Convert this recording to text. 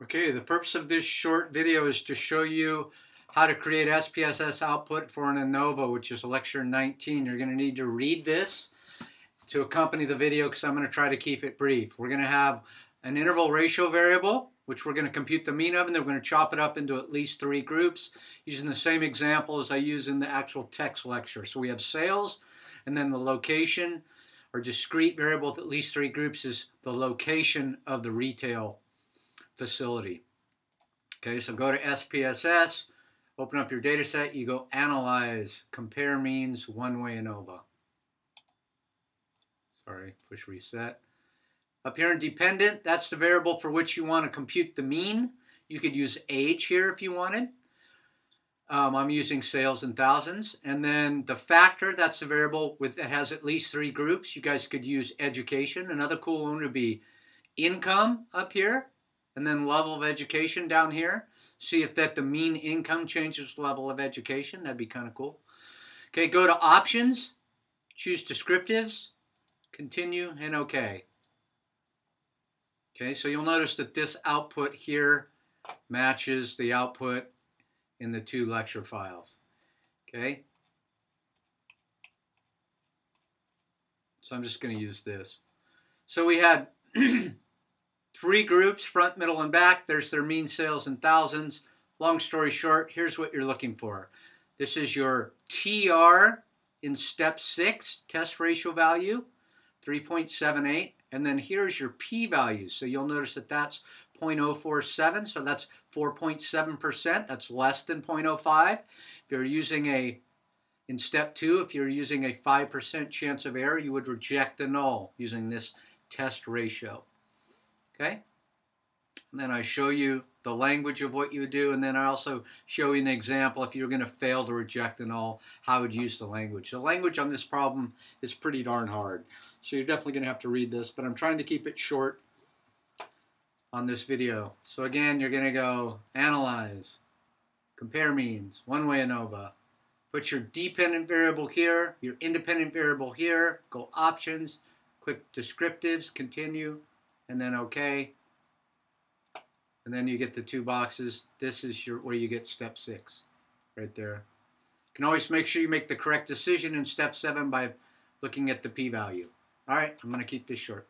Okay, the purpose of this short video is to show you how to create SPSS output for an ANOVA, which is lecture 19. You're going to need to read this to accompany the video because I'm going to try to keep it brief. We're going to have an interval ratio variable, which we're going to compute the mean of, and then we're going to chop it up into at least three groups using the same example as I use in the actual text lecture. So we have sales, and then the location, or discrete variable with at least three groups is the location of the retail facility. Okay, so go to SPSS, open up your data set, you go analyze, compare means, one-way ANOVA. Sorry, push reset. Up here in dependent, that's the variable for which you want to compute the mean. You could use age here if you wanted. Um, I'm using sales in thousands. And then the factor, that's the variable with, that has at least three groups. You guys could use education. Another cool one would be income up here and then level of education down here. See if that the mean income changes level of education. That'd be kind of cool. Okay, go to options, choose descriptives, continue, and OK. Okay, so you'll notice that this output here matches the output in the two lecture files. Okay. So I'm just going to use this. So we had Three groups, front, middle, and back. There's their mean sales in thousands. Long story short, here's what you're looking for. This is your TR in step six, test ratio value, 3.78. And then here's your p-value. So you'll notice that that's 0.047, so that's 4.7%. That's less than 0.05. If you're using a, in step two, if you're using a 5% chance of error, you would reject the null using this test ratio. Okay? And then I show you the language of what you would do, and then I also show you an example if you're going to fail to reject and all, how would use the language. The language on this problem is pretty darn hard, so you're definitely going to have to read this, but I'm trying to keep it short on this video. So again, you're going to go analyze, compare means, one-way ANOVA, put your dependent variable here, your independent variable here, go options, click descriptives, continue, and then OK. And then you get the two boxes. This is your where you get step six, right there. You can always make sure you make the correct decision in step seven by looking at the p-value. All right, I'm going to keep this short.